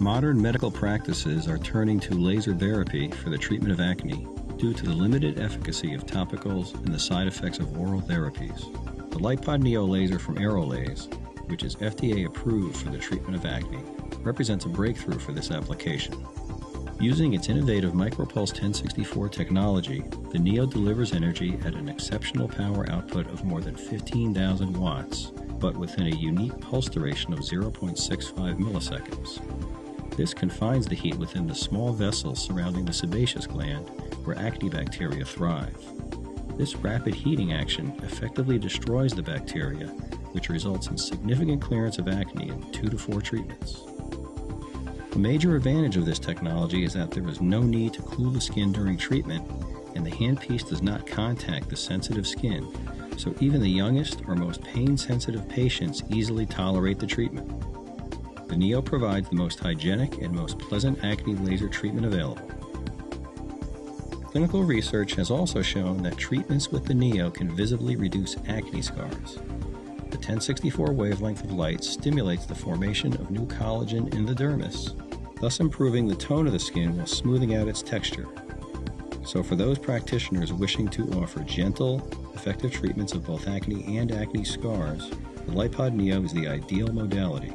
Modern medical practices are turning to laser therapy for the treatment of acne due to the limited efficacy of topicals and the side effects of oral therapies. The LightPod Neo laser from Aerolase, which is FDA approved for the treatment of acne, represents a breakthrough for this application. Using its innovative Micropulse 1064 technology, the Neo delivers energy at an exceptional power output of more than 15,000 watts, but within a unique pulse duration of 0.65 milliseconds. This confines the heat within the small vessels surrounding the sebaceous gland where acne bacteria thrive. This rapid heating action effectively destroys the bacteria, which results in significant clearance of acne in two to four treatments. A major advantage of this technology is that there is no need to cool the skin during treatment, and the handpiece does not contact the sensitive skin, so even the youngest or most pain sensitive patients easily tolerate the treatment. The Neo provides the most hygienic and most pleasant acne laser treatment available. Clinical research has also shown that treatments with the Neo can visibly reduce acne scars. The 1064 wavelength of light stimulates the formation of new collagen in the dermis, thus improving the tone of the skin while smoothing out its texture. So, for those practitioners wishing to offer gentle, effective treatments of both acne and acne scars, the LightPod Neo is the ideal modality.